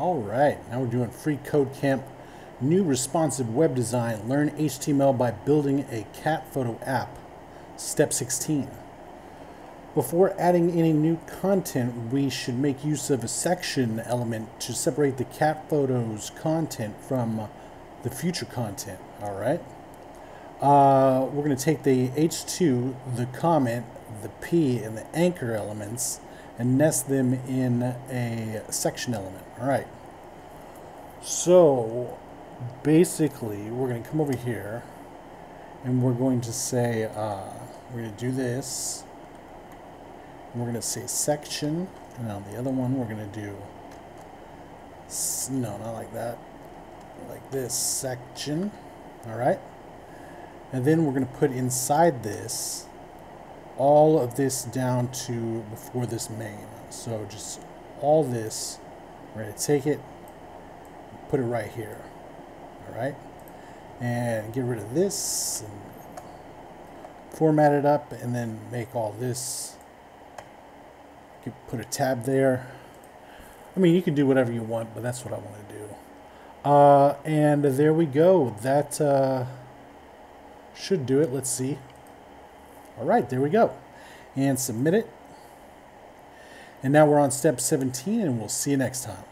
All right, now we're doing Free Code Camp, new responsive web design, learn HTML by building a cat photo app, step 16. Before adding any new content, we should make use of a section element to separate the cat photos content from the future content, all right? Uh, we're going to take the H2, the comment, the P, and the anchor elements and nest them in a section element. All right. So basically, we're going to come over here and we're going to say, uh, we're going to do this. We're going to say section. And on the other one, we're going to do, no, not like that. Like this section. All right. And then we're going to put inside this all of this down to before this main. So just all this, we're to take it, put it right here. All right. And get rid of this format it up and then make all this, you put a tab there. I mean, you can do whatever you want, but that's what I want to do. Uh, and there we go. That uh, should do it. Let's see. All right, there we go. And submit it. And now we're on step 17, and we'll see you next time.